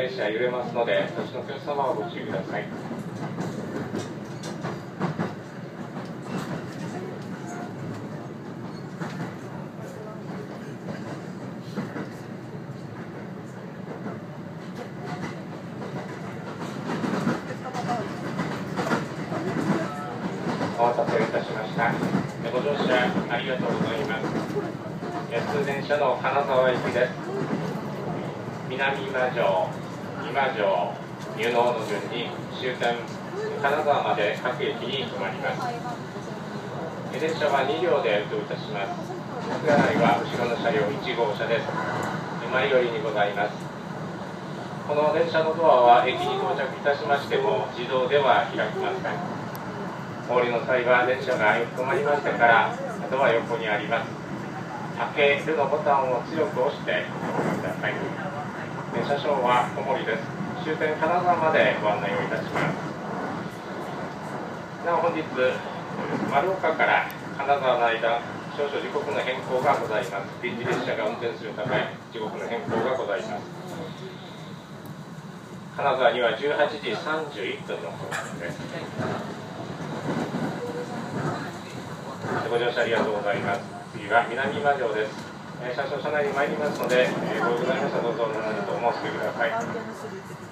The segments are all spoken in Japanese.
電車揺れますので、お客様はご注意ください。お待たせいたしました。ご乗車ありがとうございます。通電車の金沢行きです。南今城、今城、入納の順に終点金沢まで各駅に停まります。電車は2両で運行いたします。着替内は後ろの車両1号車です。前寄りにございます。この電車のドアは駅に到着いたしましても自動では開きません。お降りの際は電車が止まりましたからドア横にあります開けるのボタンを強く押してお降りください車掌は小森です終点金沢までご案内をいたしますなお本日丸岡から金沢の間少々時刻の変更がございます臨時列車が運転するため時刻の変更がございます金沢には18時31分の到着ですご乗車ありがとうございます。次は南今城です。え、車掌車内に参りますので、えー、ご用ございましたらどうぞお乗りとお申し付けください。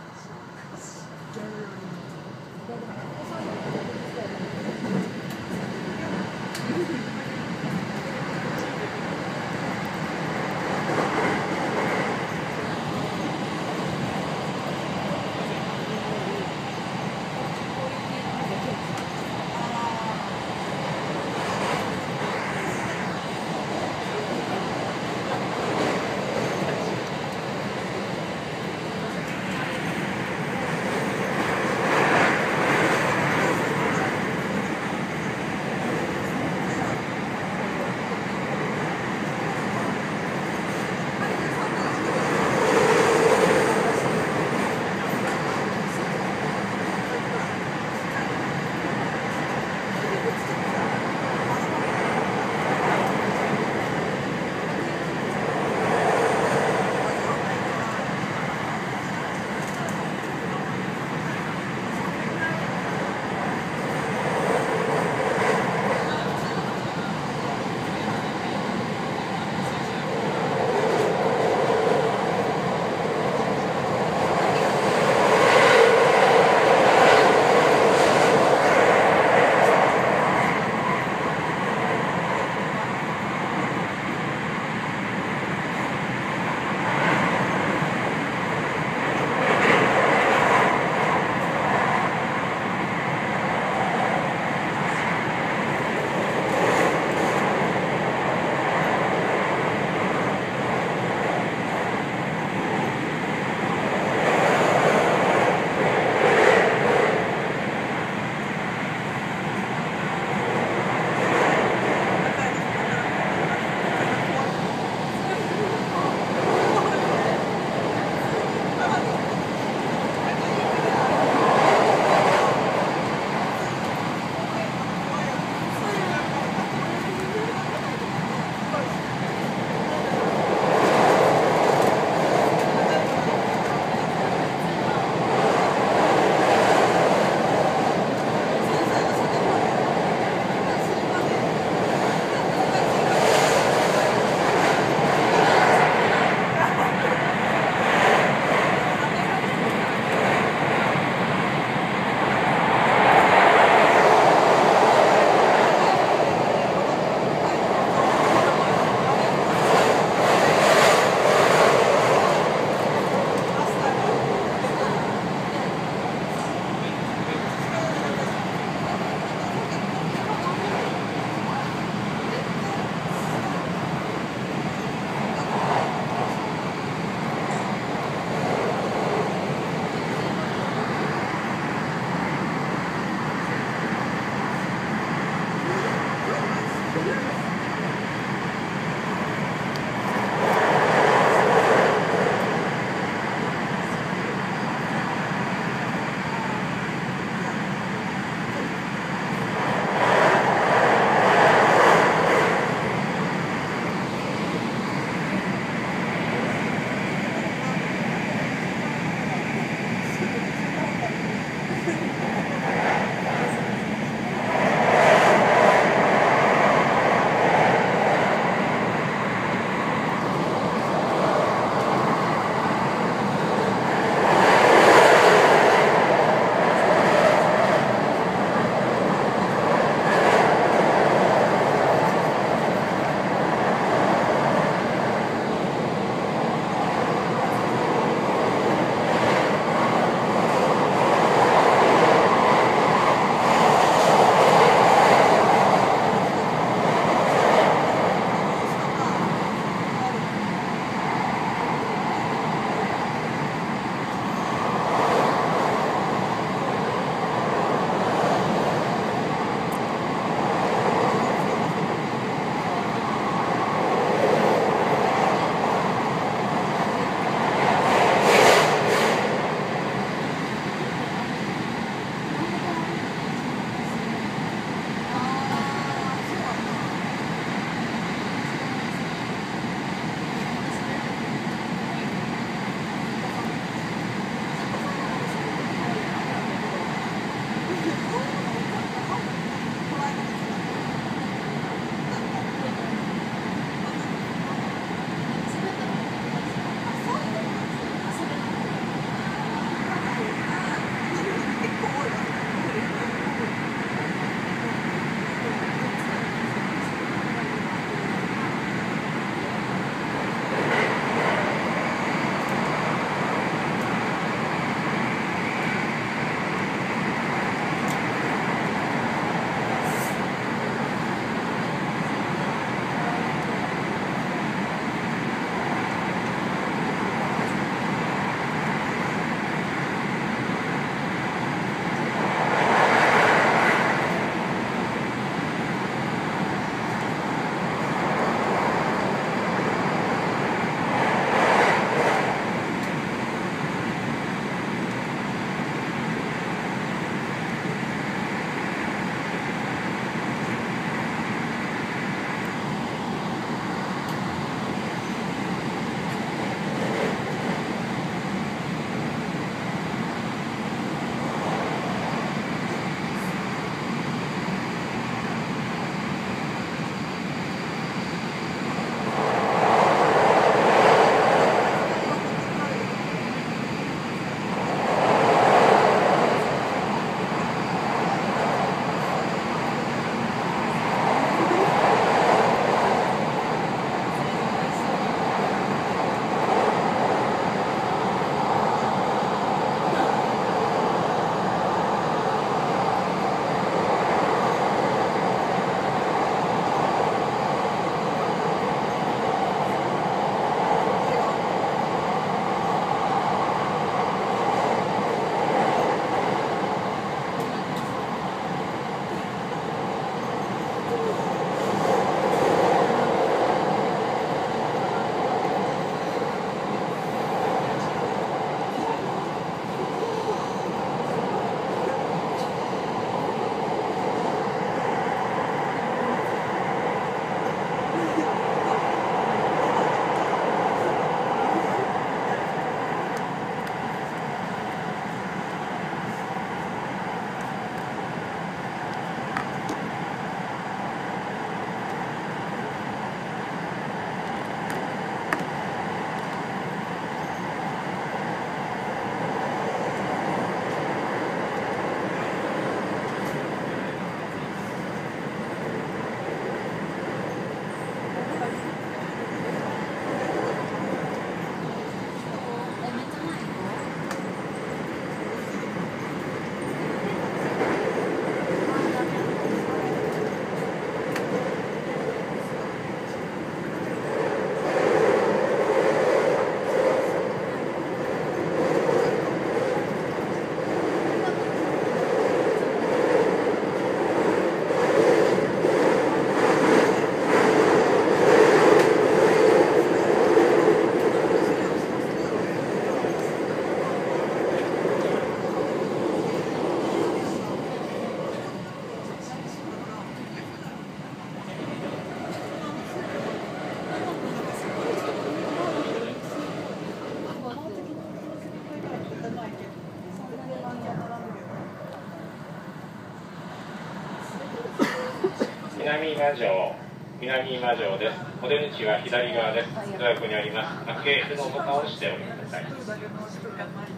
南今城南今城です。お出口は左側です。ドア横にあります。のボタンを押しておいてください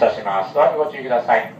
車します。ドアにご注意ください。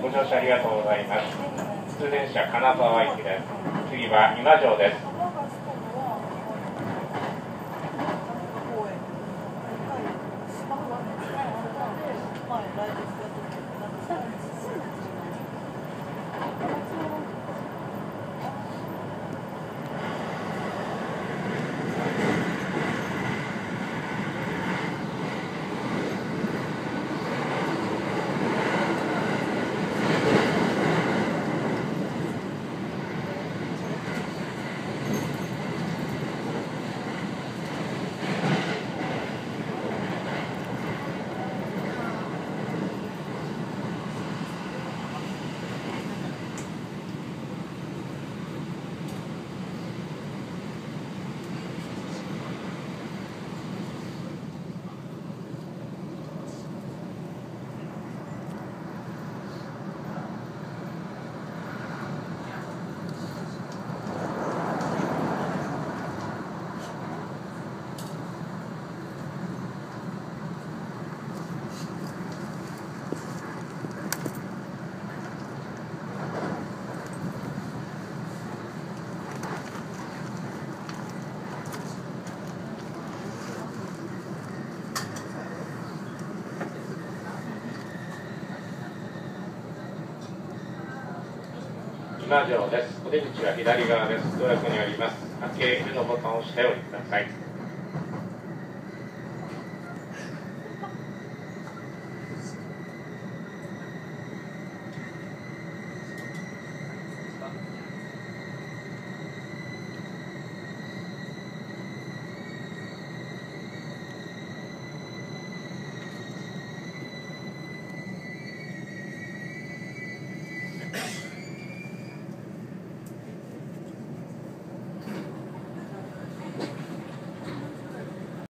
ご乗車ありがとうございます。普通電車金沢駅です。次は今城です。今城です。お出口は左側です。ドアにあります。開けるのボタンを押しておいてください。